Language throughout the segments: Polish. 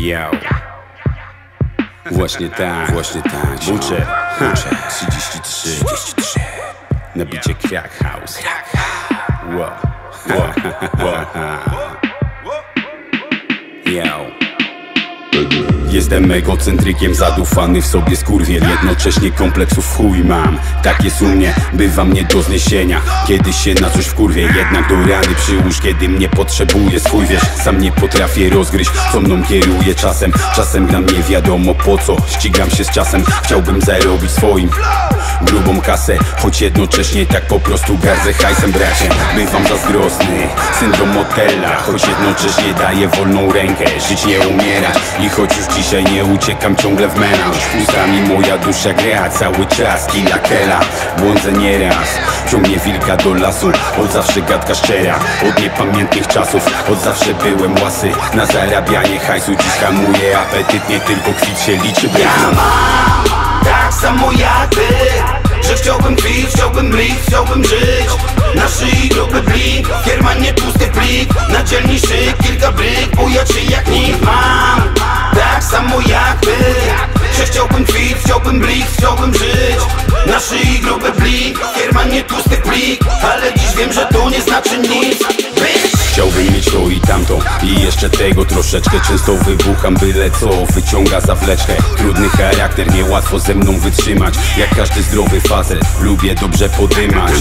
Yo. Właśnie tak, właśnie tak. Bucze, bucze. 33, 33. Nabicie Crack House. Wow, wow, wow. Jestem egocentrykiem, zadufany w sobie skurwiel. Jednocześnie kompleksów chuj mam. Tak jest u mnie, do zniesienia. Kiedyś się na coś wkurwię Jednak do rany przyłóż, kiedy mnie potrzebuje Swój wiesz, sam nie potrafię rozgryźć. Co mną kieruje czasem? Czasem gram nie wiadomo po co. Ścigam się z czasem, chciałbym zarobić swoim Grubą kasę, choć jednocześnie tak po prostu gardzę hajsem bracie. Bywam zazdrosny, syndrom motela Choć jednocześnie daję wolną rękę. Żyć nie umierać i choć już dzisiaj nie uciekam ciągle w melanż Ustami moja dusza gra cały czas Killa kela, błądzę nieraz Ciągnie wilka do lasu, od zawsze gadka szczera Od niepamiętnych czasów, od zawsze byłem łasy Na zarabianie hajsu. Dziś hamuję apetyt Nie tylko kwit się liczy, mam tak samo jak ty Że chciałbym pić, chciałbym blik, chciałbym żyć. Na szyi grupy blik, kiermanie tłusty plik. Na dzielni szyk, kilka bryk, buja się jak nikt Mam. Tak samo jak ty Że chciałbym pić, chciałbym blik, chciałbym żyć. Na szyi grupy blik, kiermanie tłusty plik. Ale dziś wiem, że to nie znaczy nic I jeszcze tego troszeczkę Często wybucham byle co. Wyciąga zawleczkę. Trudny charakter, niełatwo ze mną wytrzymać. Jak każdy zdrowy facet Lubię dobrze podymać.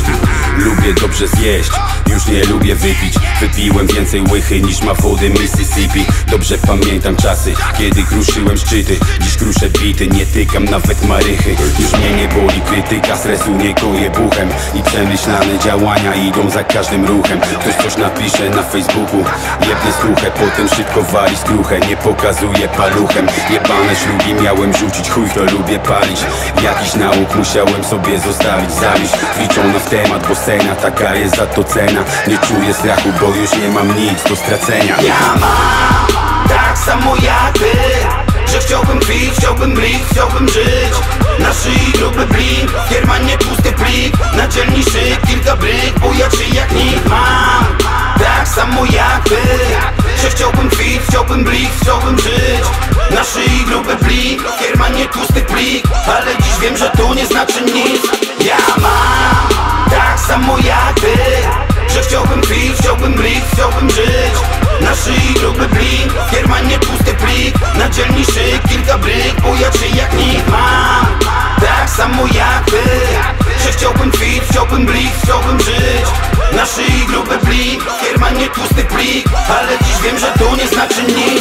Lubię dobrze zjeść Już nie lubię wypić. Wypiłem więcej łychy niż ma wody Mississippi. Dobrze pamiętam czasy Kiedy kruszyłem szczyty. Dziś kruszę bity Nie tykam nawet marychy. Już mnie nie boli krytyka Stresu nie koję buchem. I przemyślane działania idą za każdym ruchem. Ktoś coś napisze na Facebooku Jebnie skruchę, potem szybko wali skruchę Nie pokazuje paluchem. Jebane ślugi miałem rzucić Chuj to lubię palić. Jakiś nauk musiałem sobie zostawić Zawiść liczona w temat, bo scena Taka jest za to cena. Nie czuję strachu, bo już nie mam nic do stracenia. Ja mam tak samo jak ty Że chciałbym pić, chciałbym blik, chciałbym żyć. Na szyi grupy blink, kiermanie tłusty plik. Na dzielni szyk, kilka bryk, bujać się jak nikt Mam. Tak samo jak ty chciałbym pić, chciałbym blik, chciałbym żyć. Na szyi grupy blink, kiermanie tłusty plik. Ale dziś wiem, że to nie znaczy nic. Ja mam tak samo jak ty że chciałbym pić, chciałbym blik, chciałbym żyć. Na szyi gruby blink, kiermanie tłusty plik. Na dzielni szyk, kilka bryk, bujać się jak nikt. Mam tak samo jak ty Że chciałbym pić, chciałbym blik, chciałbym żyć. Na szyi gruby tłusty plik. Ale dziś wiem, że to nie znaczy nic